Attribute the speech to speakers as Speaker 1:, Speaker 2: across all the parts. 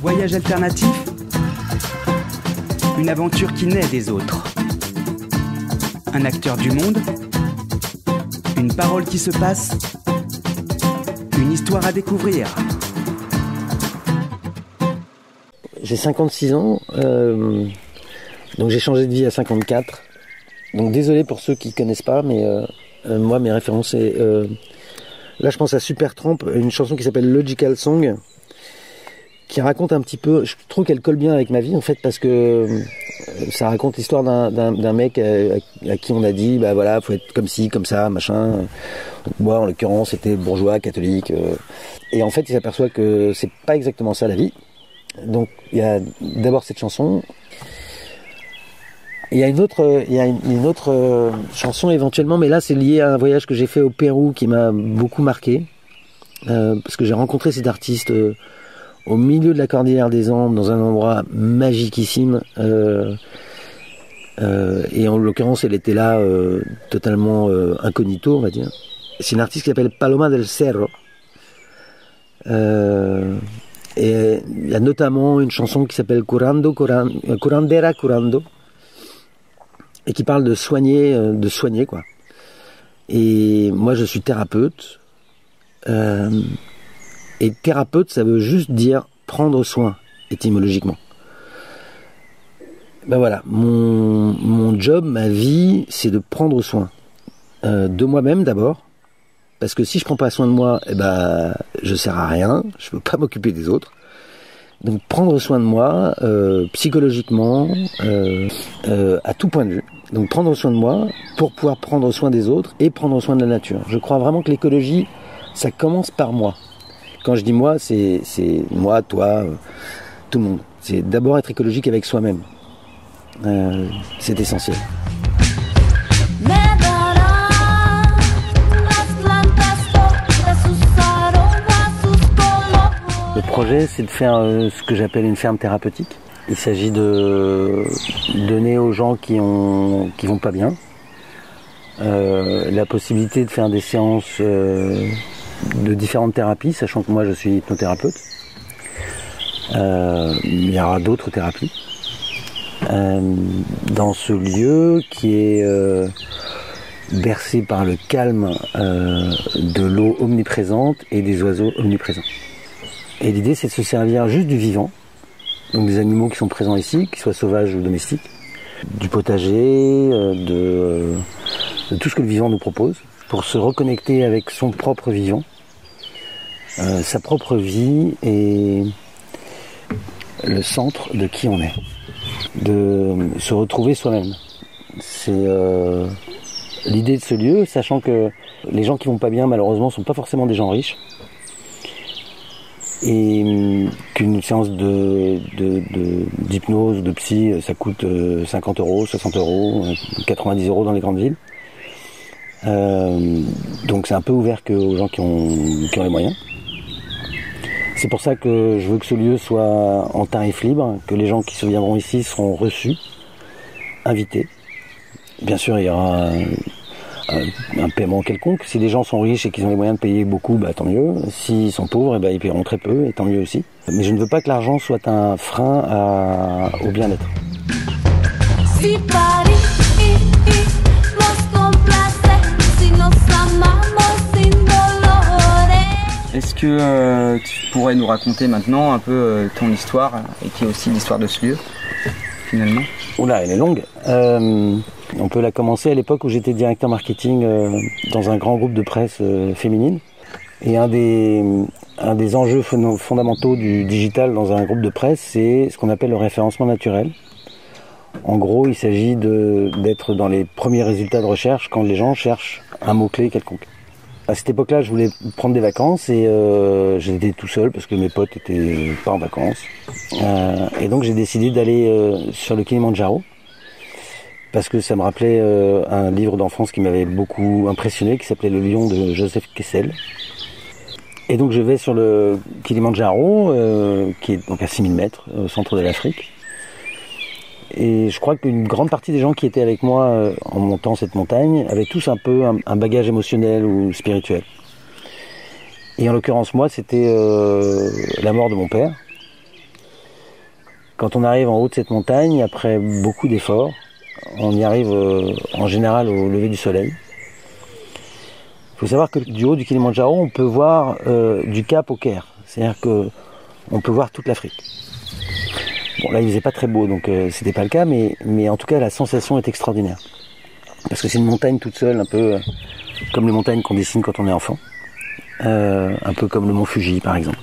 Speaker 1: Voyage alternatif Une aventure qui naît des autres. Un acteur du monde Une parole qui se passe Une histoire à découvrir
Speaker 2: J'ai 56 ans, euh, donc j'ai changé de vie à 54. Donc désolé pour ceux qui connaissent pas, mais euh, euh, moi mes références c'est là je pense à Supertramp, une chanson qui s'appelle Logical Song, raconte un petit peu, je trouve qu'elle colle bien avec ma vie en fait parce que ça raconte l'histoire d'un mec à, qui on a dit bah voilà faut être comme ci comme ça machin. moi en l'occurrence c'était bourgeois catholique et en fait il s'aperçoit que c'est pas exactement ça la vie donc il y a d'abord cette chanson. Il y a une autre, il y a une autre euh, chanson éventuellement, mais là c'est lié à un voyage que j'ai fait au Pérou qui m'a beaucoup marqué, euh, parce que j'ai rencontré cet artiste euh, au milieu de la cordillère des Andes, dans un endroit magiquissime. et en l'occurrence, elle était là totalement incognito, on va dire. C'est une artiste qui s'appelle Paloma del Cerro. Et il y a notamment une chanson qui s'appelle euh, Curandera Curando, et qui parle de soigner, euh, de soigner quoi. Et moi, je suis thérapeute. Euh, et thérapeute, ça veut juste dire prendre soin, étymologiquement. Ben voilà, mon, job, ma vie, c'est de prendre soin. de moi-même d'abord, parce que si je prends pas soin de moi, eh ben, je sers à rien. Je peux pas m'occuper des autres. Donc prendre soin de moi euh, psychologiquement, euh, euh, à tout point de vue. Donc prendre soin de moi pour pouvoir prendre soin des autres et prendre soin de la nature. Je crois vraiment que l'écologie, ça commence par moi. Quand je dis moi, c'est moi, toi, tout le monde. C'est d'abord être écologique avec soi-même. c'est essentiel. Le projet, c'est de faire euh, ce que j'appelle une ferme thérapeutique. Il s'agit de donner aux gens qui ont qui vont pas bien euh, la possibilité de faire des séances euh, de différentes thérapies, sachant que moi je suis hypnothérapeute. il y aura d'autres thérapies dans ce lieu qui est bercé par le calme de l'eau omniprésente et des oiseaux omniprésents. Et l'idée, c'est de se servir juste du vivant, donc des animaux qui sont présents ici, qu'ils soient sauvages ou domestiques, du potager, euh, de, tout ce que le vivant nous propose, pour se reconnecter avec son propre vivant, euh, sa propre vie et le centre de qui on est, de se retrouver soi-même. C'est euh, l'idée de ce lieu, sachant que les gens qui vont pas bien, malheureusement, sont pas forcément des gens riches et hum, qu'une séance d'hypnose, de, psy, ça coûte 50 euh, euros, 60 euros, 90 euros dans les grandes villes. Euh, donc c'est un peu ouvert que aux gens qui ont, les moyens. C'est pour ça que je veux que ce lieu soit en tarif libre, que les gens qui se viendront ici seront reçus, invités. Bien sûr, il y aura un, paiement quelconque. Si les gens sont riches et qu'ils ont les moyens de payer beaucoup, bah, tant mieux. S'ils sont pauvres, eh ben, ils paieront très peu, et tant mieux aussi. Mais je ne veux pas que l'argent soit un frein au bien-être.
Speaker 3: Est-ce que euh, tu pourrais nous raconter maintenant un peu euh, ton histoire et qui est aussi l'histoire de ce lieu, finalement?
Speaker 2: Oula, elle est longue. Euh, on peut la commencer à l'époque où j'étais directeur marketing dans un grand groupe de presse féminine. Et un des enjeux fondamentaux du digital dans un groupe de presse, c'est ce qu'on appelle le référencement naturel. En gros, il s'agit d'être dans les premiers résultats de recherche quand les gens cherchent un mot-clé quelconque. À cette époque-là, je voulais prendre des vacances et euh, j'étais tout seul parce que mes potes étaient pas en vacances. et donc j'ai décidé d'aller sur le Kilimanjaro parce que ça me rappelait euh, un livre d'enfance qui m'avait beaucoup impressionné, qui s'appelait Le Lion de Joseph Kessel. Et donc je vais sur le Kilimanjaro, euh, qui est donc à 6000 mètres, au centre de l'Afrique. Et je crois qu'une grande partie des gens qui étaient avec moi euh, en montant cette montagne avaient tous un peu un, bagage émotionnel ou spirituel. Et en l'occurrence moi, c'était la mort de mon père. Quand on arrive en haut de cette montagne, après beaucoup d'efforts, on y arrive euh, en général au lever du soleil. Il faut savoir que du haut du Kilimanjaro, on peut voir euh, du Cap au Caire. C'est-à-dire qu'on peut voir toute l'Afrique. Bon, là, il faisait pas très beau, donc euh, c'était pas le cas, mais, mais en tout cas, la sensation est extraordinaire. Parce que c'est une montagne toute seule, un peu euh, comme les montagnes qu'on dessine quand on est enfant. Euh, un peu comme le mont Fuji, par exemple.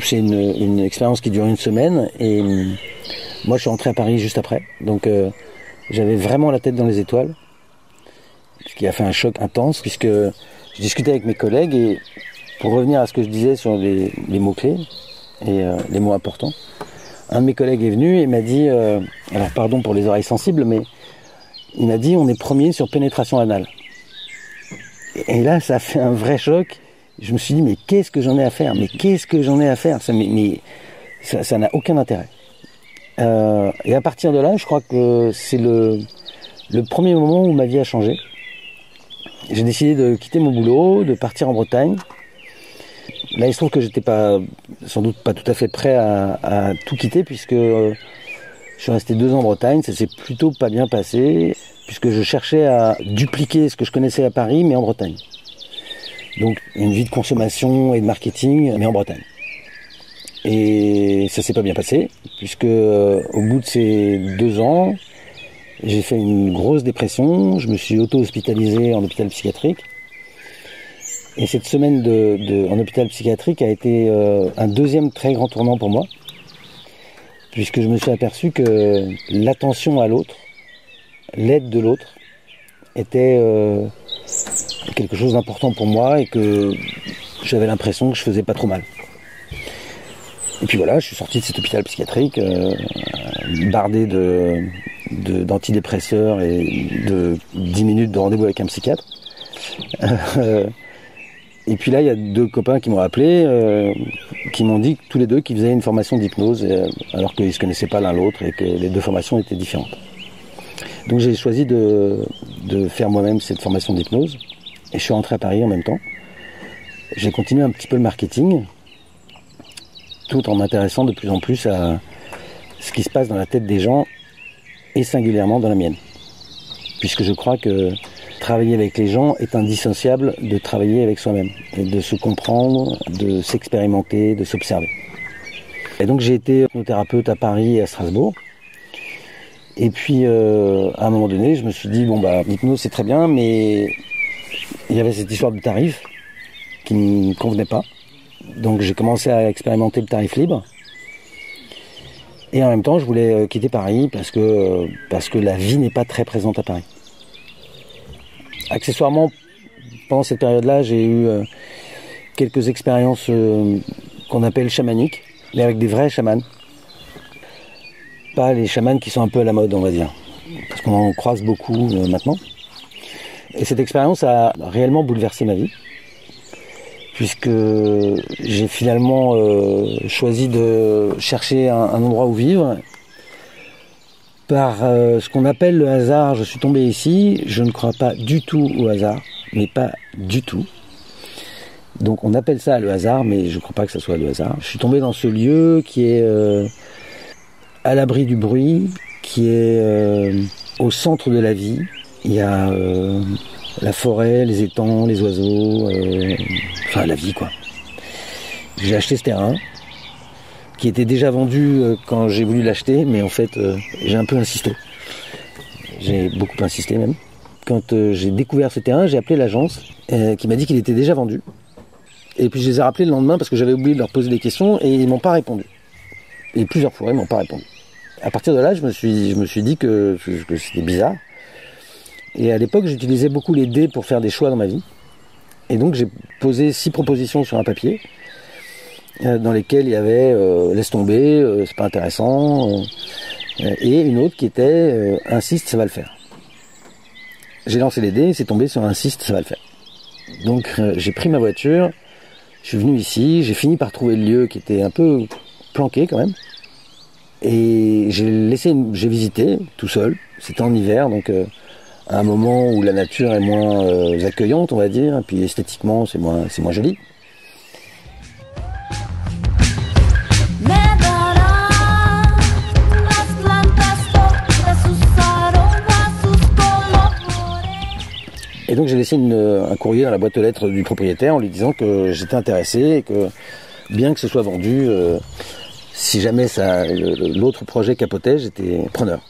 Speaker 2: C'est une, une expérience qui dure une semaine, et hum, moi, je suis rentré à Paris juste après. Donc, euh, j'avais vraiment la tête dans les étoiles. Ce qui a fait un choc intense, puisque je discutais avec mes collègues, et pour revenir à ce que je disais sur les, les mots-clés et euh, les mots importants, un de mes collègues est venu et m'a dit, euh, alors pardon pour les oreilles sensibles, mais il m'a dit on est premier sur pénétration anale. Et là, ça a fait un vrai choc. Je me suis dit, mais qu'est-ce que j'en ai à faire? Mais qu'est-ce que j'en ai à faire? Ça mais ça n'a aucun intérêt. Euh, et à partir de là, je crois que c'est le, le premier moment où ma vie a changé. J'ai décidé de quitter mon boulot, de partir en Bretagne. Là, il se trouve que j'étais pas, sans doute pas tout à fait prêt à, tout quitter puisque euh, je suis resté deux ans en Bretagne. Ça s'est plutôt pas bien passé puisque je cherchais à dupliquer ce que je connaissais à Paris, mais en Bretagne. Donc, une vie de consommation et de marketing, mais en Bretagne. Et ça s'est pas bien passé puisque euh, au bout de ces deux ans, j'ai fait une grosse dépression. Je me suis auto-hospitalisé en hôpital psychiatrique. Et cette semaine en hôpital psychiatrique a été euh, un deuxième très grand tournant pour moi, puisque je me suis aperçu que l'attention à l'autre, l'aide de l'autre, était euh, quelque chose d'important pour moi et que j'avais l'impression que je faisais pas trop mal. Et puis voilà, je suis sorti de cet hôpital psychiatrique, euh, bardé d'antidépresseurs et de 10 minutes de rendez-vous avec un psychiatre. Et puis là, il y a deux copains qui m'ont appelé, euh, qui m'ont dit tous les deux qu'ils faisaient une formation d'hypnose, euh, alors qu'ils ne se connaissaient pas l'un l'autre et que les deux formations étaient différentes. Donc j'ai choisi de, de faire moi-même cette formation d'hypnose, et je suis rentré à Paris en même temps. J'ai continué un petit peu le marketing, tout en m'intéressant de plus en plus à ce qui se passe dans la tête des gens, et singulièrement dans la mienne. Puisque je crois que travailler avec les gens est indissociable de travailler avec soi-même, et de se comprendre, de s'expérimenter, de s'observer. Et donc j'ai été hypnothérapeute à Paris et à Strasbourg. Et puis euh, à un moment donné, je me suis dit bon bah l'hypnose c'est très bien, mais il y avait cette histoire de tarif qui ne me convenait pas. Donc j'ai commencé à expérimenter le tarif libre. Et en même temps, je voulais euh, quitter Paris parce que, euh, parce que la vie n'est pas très présente à Paris. Accessoirement, pendant cette période-là, j'ai eu euh, quelques expériences euh, qu'on appelle chamaniques, mais avec des vrais chamans. Pas les chamans qui sont un peu à la mode, on va dire. Parce qu'on en croise beaucoup euh, maintenant. Et cette expérience a réellement bouleversé ma vie puisque j'ai finalement choisi de chercher un endroit où vivre. Par euh, ce qu'on appelle le hasard, je suis tombé ici. Je ne crois pas du tout au hasard, mais pas du tout. Donc on appelle ça le hasard, mais je ne crois pas que ce soit le hasard. Je suis tombé dans ce lieu qui est euh, à l'abri du bruit, qui est euh, au centre de la vie. Il y a la forêt, les étangs, les oiseaux, enfin la vie quoi. J'ai acheté ce terrain qui était déjà vendu euh, quand j'ai voulu l'acheter, mais en fait euh, j'ai un peu insisté. J'ai beaucoup insisté même. Quand euh, j'ai découvert ce terrain, j'ai appelé l'agence qui m'a dit qu'il était déjà vendu. Et puis je les ai rappelés le lendemain parce que j'avais oublié de leur poser des questions et ils m'ont pas répondu. Et plusieurs fois ils m'ont pas répondu. À partir de là, je me suis, je me suis dit que, que c'était bizarre. Et à l'époque, j'utilisais beaucoup les dés pour faire des choix dans ma vie. Et donc, j'ai posé six propositions sur un papier, dans lesquelles il y avait euh, laisse tomber, euh, c'est pas intéressant, euh, et une autre qui était euh, insiste, ça va le faire. J'ai lancé les dés, c'est tombé sur insiste, ça va le faire. Donc, euh, j'ai pris ma voiture, je suis venu ici, j'ai fini par trouver le lieu qui était un peu planqué quand même. Et j'ai laissé, j'ai visité tout seul. C'était en hiver, donc euh, à un moment où la nature est moins euh, accueillante, on va dire, et puis esthétiquement c'est moins, c'est moins joli. Donc j'ai laissé un courrier dans la boîte aux lettres du propriétaire en lui disant que j'étais intéressé et que bien que ce soit vendu, euh, si jamais l'autre projet capotait, j'étais preneur.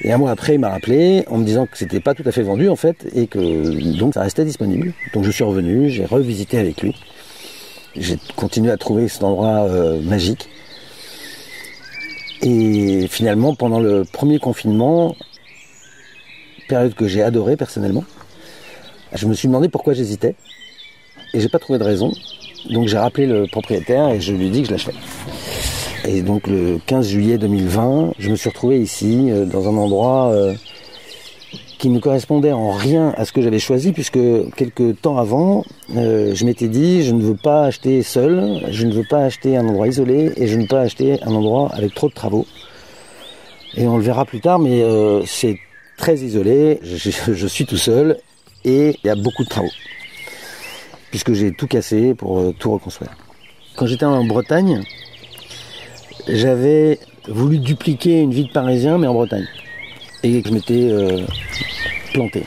Speaker 2: Et un mois après, il m'a rappelé en me disant que c'était pas tout à fait vendu en fait et que donc ça restait disponible. Donc je suis revenu, j'ai revisité avec lui. J'ai continué à trouver cet endroit euh, magique. Et finalement, pendant le premier confinement, période que j'ai adorée personnellement, je me suis demandé pourquoi j'hésitais. Et j'ai pas trouvé de raison. Donc j'ai rappelé le propriétaire et je lui ai dit que je l'achetais. Et donc le 15 juillet 2020, je me suis retrouvé ici, euh, dans un endroit euh, qui ne correspondait en rien à ce que j'avais choisi, puisque quelques temps avant, euh, je m'étais dit, je ne veux pas acheter seul, je ne veux pas acheter un endroit isolé, et je ne veux pas acheter un endroit avec trop de travaux. Et on le verra plus tard, mais c'est très isolé, je, suis tout seul, et il y a beaucoup de travaux, puisque j'ai tout cassé pour tout reconstruire. Quand j'étais en Bretagne, j'avais voulu dupliquer une vie de Parisien, mais en Bretagne. Et je m'étais euh, planté.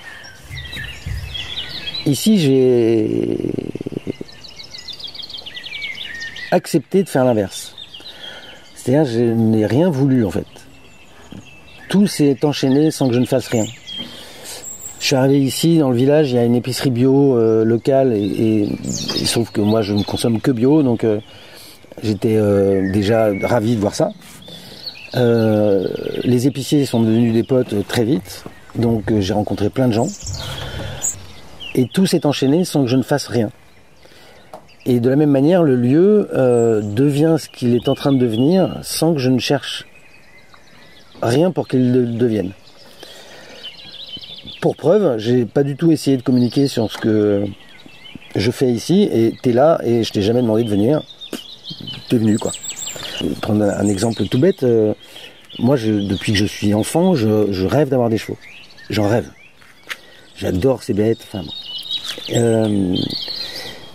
Speaker 2: Ici, j'ai accepté de faire l'inverse. C'est-à-dire, je n'ai rien voulu en fait. Tout s'est enchaîné sans que je ne fasse rien. Je suis arrivé ici dans le village, il y a une épicerie bio euh, locale et, trouve que moi je ne consomme que bio, donc euh, J'étais euh, déjà ravi de voir ça. Les épiciers sont devenus des potes très vite, donc j'ai rencontré plein de gens. Et tout s'est enchaîné sans que je ne fasse rien. Et de la même manière, le lieu devient ce qu'il est en train de devenir sans que je ne cherche rien pour qu'il le devienne. Pour preuve, j'ai pas du tout essayé de communiquer sur ce que je fais ici et t'es là et je t'ai jamais demandé de venir venu quoi. Prendre un exemple tout bête, euh, moi depuis que je suis enfant, je, rêve d'avoir des chevaux. J'en rêve. J'adore ces bêtes. Enfin, euh,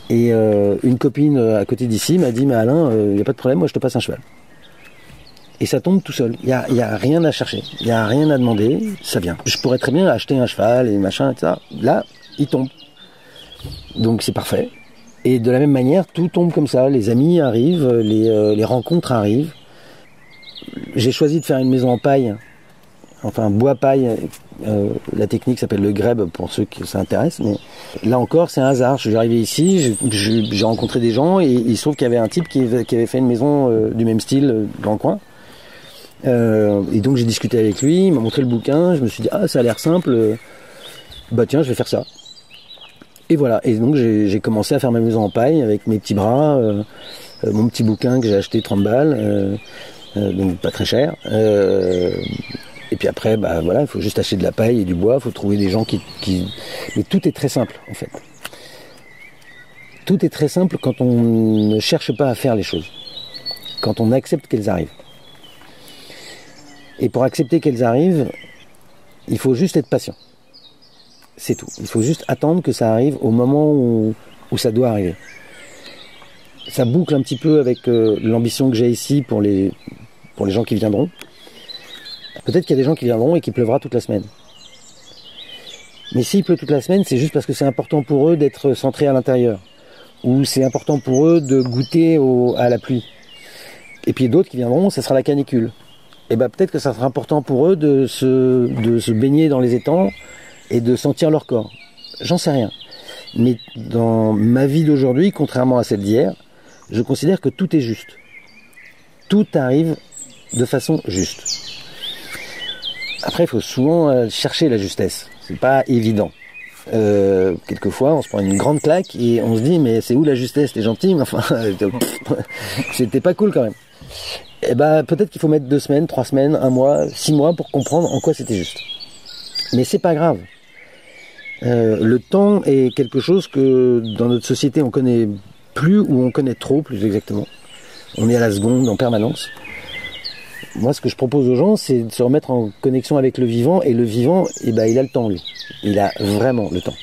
Speaker 2: et euh, une copine à côté d'ici m'a dit, mais Alain, il n'y a pas de problème, moi je te passe un cheval. Et ça tombe tout seul. Il n'y a, a, rien à chercher. Il n'y a rien à demander. Ça vient. Je pourrais très bien acheter un cheval et machin, etc. Là, il tombe. Donc c'est parfait. Et de la même manière, tout tombe comme ça. Les amis arrivent, les, euh, rencontres arrivent. J'ai choisi de faire une maison en paille, enfin bois paille. Euh, la technique s'appelle le greb pour ceux qui s'intéressent. Mais là encore, c'est un hasard. Je suis arrivé ici, j'ai rencontré des gens et il se trouve qu'il y avait un type qui, qui avait fait une maison euh, du même style dans le coin. Et donc j'ai discuté avec lui, il m'a montré le bouquin. Je me suis dit ah ça a l'air simple. Bah tiens, je vais faire ça. Et voilà, et donc j'ai commencé à faire ma maison en paille avec mes petits bras, euh, euh, mon petit bouquin que j'ai acheté 30 balles, euh, donc pas très cher. et puis après, bah voilà, il faut juste acheter de la paille et du bois, il faut trouver des gens qui... Mais tout est très simple en fait. Tout est très simple quand on ne cherche pas à faire les choses, quand on accepte qu'elles arrivent. Et pour accepter qu'elles arrivent, il faut juste être patient. C'est tout. Il faut juste attendre que ça arrive au moment où, ça doit arriver. Ça boucle un petit peu avec euh, l'ambition que j'ai ici pour les, gens qui viendront. Peut-être qu'il y a des gens qui viendront et qu'il pleuvra toute la semaine. Mais s'il pleut toute la semaine, c'est juste parce que c'est important pour eux d'être centrés à l'intérieur. Ou c'est important pour eux de goûter à la pluie. Et puis d'autres qui viendront, ce sera la canicule. Et bien peut-être que ça sera important pour eux de se, de se baigner dans les étangs et de sentir leur corps. J'en sais rien. Mais dans ma vie d'aujourd'hui, contrairement à celle d'hier, je considère que tout est juste. Tout arrive de façon juste. Après, il faut souvent euh, chercher la justesse. C'est pas évident. Euh, quelquefois, on se prend une grande claque et on se dit mais c'est où la justesse? T'es gentil, mais enfin, c'était pas cool quand même. Eh ben peut-être qu'il faut mettre deux semaines, trois semaines, un mois, six mois pour comprendre en quoi c'était juste. Mais c'est pas grave. Euh, le temps est quelque chose que dans notre société on connaît plus ou on connaît trop, plus exactement. On est à la seconde en permanence. Moi, ce que je propose aux gens, c'est de se remettre en connexion avec le vivant, et le vivant, eh ben, il a le temps, lui. Il a vraiment le temps.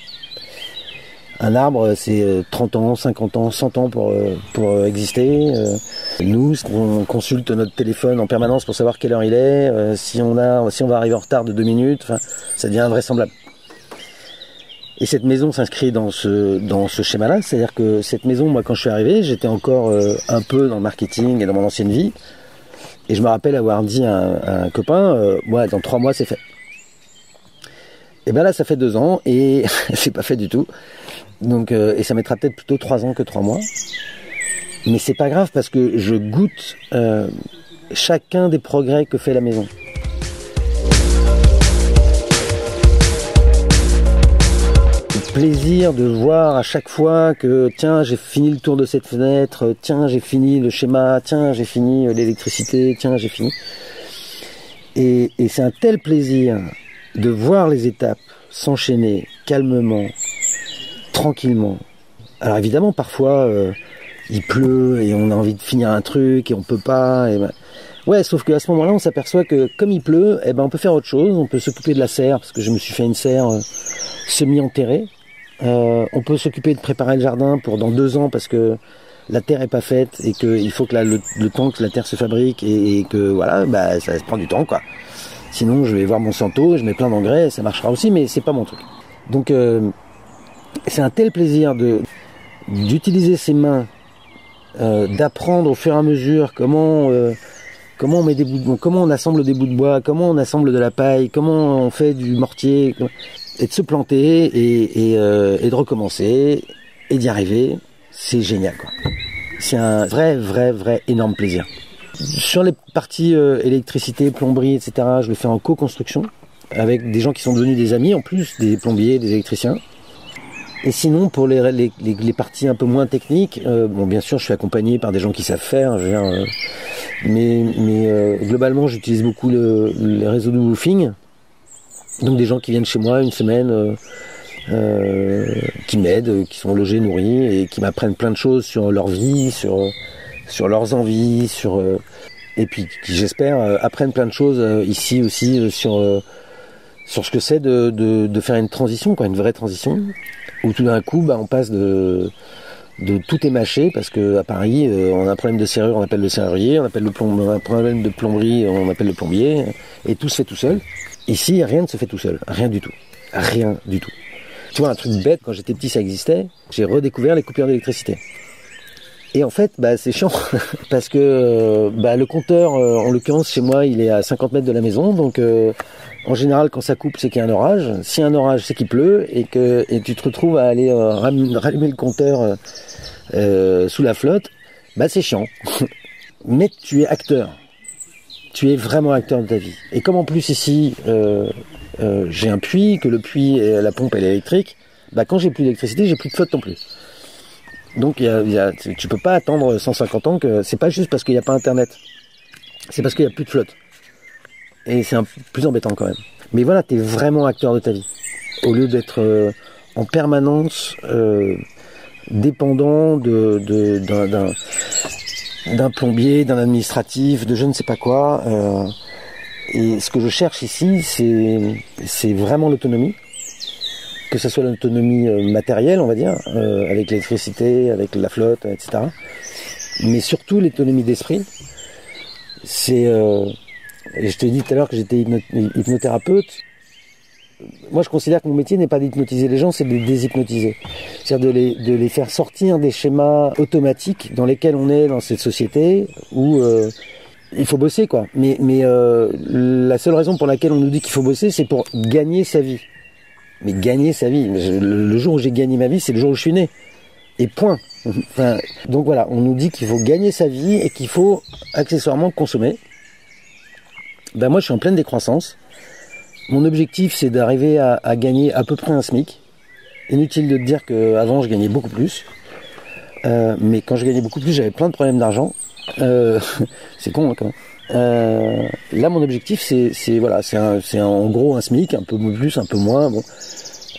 Speaker 2: Un arbre, c'est 30 euh, ans, 50 ans, 100 ans pour, euh, pour exister. Nous, on consulte notre téléphone en permanence pour savoir quelle heure il est, si on, a, si on va arriver en retard de deux minutes, ça devient invraisemblable. Et cette maison s'inscrit dans ce dans ce schéma-là, c'est-à-dire que cette maison, moi, quand je suis arrivé, j'étais encore euh, un peu dans le marketing et dans mon ancienne vie, et je me rappelle avoir dit à un, copain, euh, ouais, dans trois mois, c'est fait. Et ben là, ça fait deux ans et c'est pas fait du tout. Donc, euh, et ça mettra peut-être plutôt trois ans que trois mois. Mais c'est pas grave parce que je goûte euh, chacun des progrès que fait la maison. Le plaisir de voir à chaque fois que tiens j'ai fini le tour de cette fenêtre, tiens j'ai fini le schéma, tiens j'ai fini l'électricité, tiens j'ai fini. Et c'est un tel plaisir de voir les étapes s'enchaîner calmement, tranquillement. Alors évidemment parfois euh, il pleut et on a envie de finir un truc et on peut pas. Ben... Ouais, sauf qu'à ce moment-là, on s'aperçoit que comme il pleut, eh ben on peut faire autre chose. On peut s'occuper de la serre parce que je me suis fait une serre euh, semi-enterrée. Euh, on peut s'occuper de préparer le jardin pour dans deux ans parce que la terre est pas faite et qu'il faut que le, temps que la terre se fabrique et, et, que voilà, bah ça prend du temps quoi. Sinon, je vais voir mon santo, je mets plein d'engrais, ça marchera aussi, mais c'est pas mon truc. Donc euh, c'est un tel plaisir de d'utiliser ses mains euh, d'apprendre au fur et à mesure comment euh, comment on met comment on assemble des bouts de bois, comment on assemble de la paille, comment on fait du mortier, et de se planter et, de recommencer et d'y arriver, c'est génial. C'est un vrai vrai vrai énorme plaisir. Sur les parties euh, électricité, plomberie, etc., je le fais en co-construction avec des gens qui sont devenus des amis en plus, des plombiers, des électriciens. Et sinon, pour les, parties un peu moins techniques, euh, bon, bien sûr, je suis accompagné par des gens qui savent faire, je euh, mais, globalement, j'utilise beaucoup le, les réseaux de woofing. Donc des gens qui viennent chez moi une semaine, qui m'aident, qui sont logés, nourris, et qui m'apprennent plein de choses sur leur vie, sur, sur leurs envies, sur et puis qui, j'espère, apprennent plein de choses ici aussi sur ce que c'est de, faire une transition, quoi, une vraie transition, où tout d'un coup, bah, on passe de, tout émâcher, parce que à Paris, euh, on a un problème de serrure, on appelle le serrurier, on appelle le plomb, a un problème de plomberie, on appelle le plombier, et tout se fait tout seul. Ici, rien ne se fait tout seul, rien du tout, rien du tout. Tu vois, un truc bête, quand j'étais petit, ça existait. J'ai redécouvert les coupures d'électricité. Et en fait, bah, c'est chiant parce que bah, le compteur, euh, en l'occurrence chez moi, il est à 50 mètres de la maison, donc euh, en général, quand ça coupe, c'est qu'il y a un orage. Si un orage, c'est qu'il pleut et que tu te retrouves à aller euh, rallumer le compteur euh, euh, sous la flotte. Bah, c'est chiant. Mais tu es acteur. Tu es vraiment acteur de ta vie. Et comme en plus ici, euh, euh, j'ai un puits, que le puits, la pompe, elle est électrique. Bah, quand j'ai plus d'électricité, j'ai plus de flotte non plus. Donc, y a, tu peux pas attendre 150 ans que c'est pas juste parce qu'il n'y a pas Internet. C'est parce qu'il n'y a plus de flotte. Et c'est plus embêtant quand même. Mais voilà, tu es vraiment acteur de ta vie. Au lieu d'être euh, en permanence euh, dépendant d'un, plombier, d'un administratif, de je ne sais pas quoi. Euh, et ce que je cherche ici, c'est vraiment l'autonomie. Que ce soit l'autonomie euh, matérielle, on va dire, euh, avec l'électricité, avec la flotte, etc. Mais surtout l'autonomie d'esprit. C'est euh, et je te dis tout à l'heure que j'étais hypnothérapeute. Moi, je considère que mon métier n'est pas d'hypnotiser les gens, c'est de les déshypnotiser. C'est-à-dire de les, de les faire sortir des schémas automatiques dans lesquels on est dans cette société où euh, il faut bosser, quoi. Mais, mais euh, la seule raison pour laquelle on nous dit qu'il faut bosser, c'est pour gagner sa vie. Mais gagner sa vie. Le jour où j'ai gagné ma vie, c'est le jour où je suis né. Et point. Donc voilà, on nous dit qu'il faut gagner sa vie et qu'il faut accessoirement consommer ben moi je suis en pleine décroissance. Mon objectif c'est d'arriver à, à, gagner à peu près un SMIC. Inutile de te dire qu'avant je gagnais beaucoup plus. Euh, mais quand je gagnais beaucoup plus j'avais plein de problèmes d'argent. Euh, c'est con hein, quand même. Euh, là mon objectif c'est voilà c'est en gros un SMIC, un peu plus, un peu moins. Bon.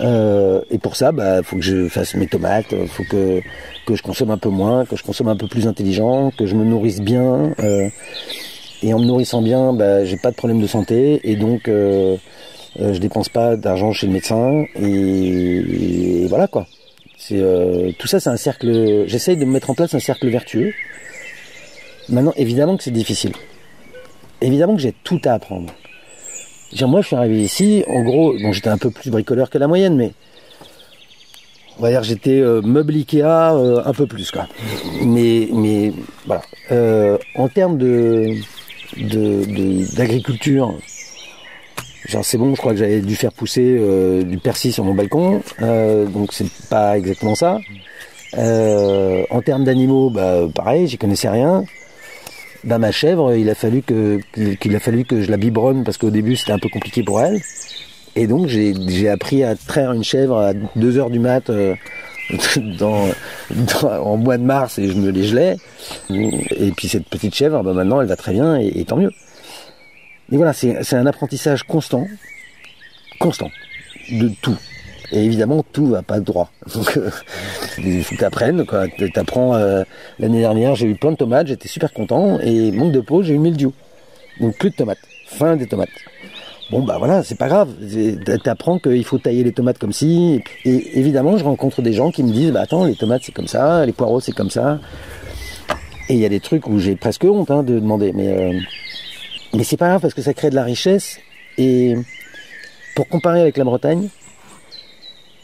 Speaker 2: Euh, et pour ça, bah, faut que je fasse mes tomates, faut que que je consomme un peu moins, que je consomme un peu plus intelligent, que je me nourrisse bien. Euh, et en me nourrissant bien, bah, j'ai pas de problème de santé et donc euh, euh, je dépense pas d'argent chez le médecin et, voilà quoi. Euh, tout ça, c'est un cercle. J'essaye de mettre en place un cercle vertueux. Maintenant, évidemment que c'est difficile. Évidemment que j'ai tout à apprendre. Dire, moi, je suis arrivé ici. En gros, bon, j'étais un peu plus bricoleur que la moyenne, mais On va dire j'étais euh, meuble Ikea euh, un peu plus quoi. Mais mais voilà. Euh, en termes d'agriculture, genre c'est bon, je crois que j'avais dû faire pousser du persil sur mon balcon, donc c'est pas exactement ça. En termes d'animaux, bah pareil, j'y connaissais rien. Bah ma chèvre, il a fallu que qu'il a fallu que je la biberonne parce qu'au début c'était un peu compliqué pour elle. Et donc j'ai j'ai appris à traire une chèvre à 2 heures du mat euh, dans, dans- en mois de mars et je me les gelais. Et puis cette petite chèvre, bah maintenant elle va très bien et, et tant mieux. Mais voilà, c'est c'est un apprentissage constant, constant, de tout. Et évidemment, tout va pas droit. Donc, euh, il faut que t'apprennes. T'apprends, euh, l'année dernière, j'ai eu plein de tomates, j'étais super content, et manque de peau, j'ai eu mildiou. Donc plus de tomates. Fin des tomates. Bon, bah voilà, c'est pas grave. T'apprends qu'il faut tailler les tomates comme ci. Et évidemment, je rencontre des gens qui me disent, bah attends, les tomates c'est comme ça, les poireaux c'est comme ça. Et il y a des trucs où j'ai presque honte hein, de demander, mais euh, mais c'est pas grave parce que ça crée de la richesse. Et pour comparer avec la Bretagne,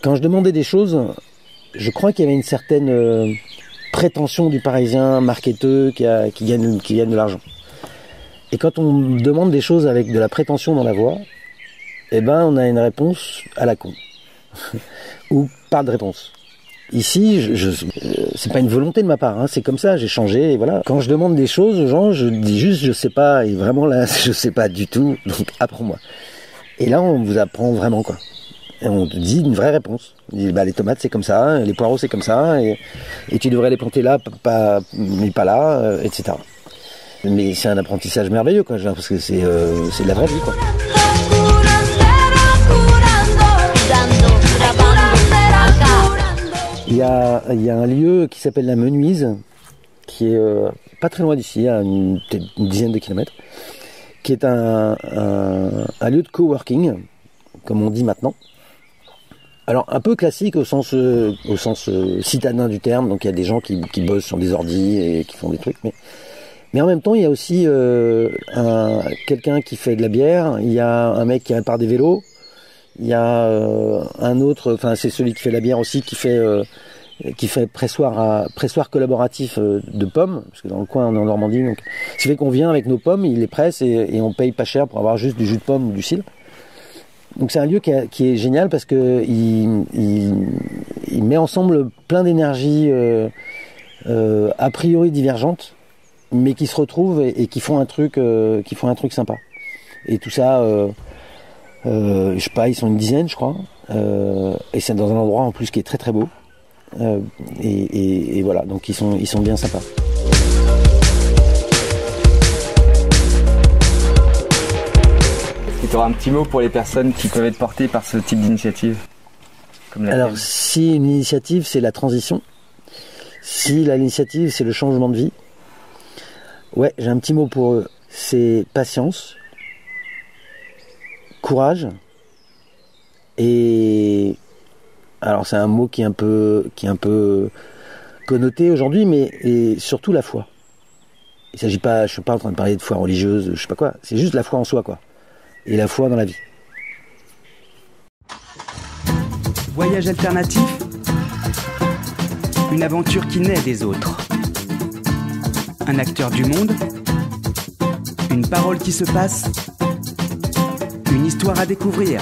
Speaker 2: quand je demandais des choses, je crois qu'il y avait une certaine euh, prétention du Parisien marketeux qui, gagne de l'argent. Et quand on demande des choses avec de la prétention dans la voix, eh ben on a une réponse à la con ou pas de réponse. Ici, je, je, euh, c'est pas une volonté de ma part, hein, c'est comme ça, j'ai changé, voilà. Quand je demande des choses aux gens, je dis juste je sais pas, et vraiment là, je sais pas du tout, donc apprends-moi. Et là, on vous apprend vraiment quoi. Et on te dit une vraie réponse. On dit bah les tomates c'est comme ça, les poireaux c'est comme ça, et, tu devrais les planter là, pas, mais pas là, euh, etc. Mais c'est un apprentissage merveilleux quoi, parce que c'est euh, c'est de la vraie vie. Il y a, il y a un lieu qui s'appelle la Menuise, qui est euh, pas très loin d'ici, à une, dizaine de kilomètres, qui est un, un lieu de coworking, comme on dit maintenant. Alors un peu classique au sens, euh, euh, citadin du terme, donc il y a des gens qui, bossent sur des ordis et qui font des trucs, mais, en même temps il y a aussi euh, un, quelqu'un qui fait de la bière, il y a un mec qui répare des vélos, il y a un autre, enfin c'est celui qui fait la bière aussi, qui fait qui fait pressoir pressoir collaboratif de pommes, parce que dans le coin on est en Normandie, donc ce qui fait qu'on vient avec nos pommes, il les presse et, et on paye pas cher pour avoir juste du jus de pomme ou du cidre. Donc c'est un lieu qui, est génial parce que il, met ensemble plein d'énergies euh, euh, a priori divergentes, mais qui se retrouvent et, qui font un truc, euh, qui font un truc sympa. Et tout ça, je sais pas, ils sont une dizaine, je crois, et c'est dans un endroit en plus qui est très très beau. Et, et- et voilà, donc ils sont, ils sont bien sympas.
Speaker 3: Tu auras un petit mot pour les personnes qui peuvent être portées par ce type d'initiative
Speaker 2: Alors, si une initiative, c'est la transition, si l'initiative, c'est le changement de vie, ouais, j'ai un petit mot pour eux. C'est patience, courage, et alors c'est un mot qui est un peu, qui est un peu connoté aujourd'hui, mais et surtout la foi. Il s'agit pas, je suis pas en train de parler de foi religieuse, je sais pas quoi. C'est juste la foi en soi, quoi, et la foi dans la vie.
Speaker 1: Voyage alternatif Une aventure qui naît des autres. Un acteur du monde Une parole qui se passe Une histoire à découvrir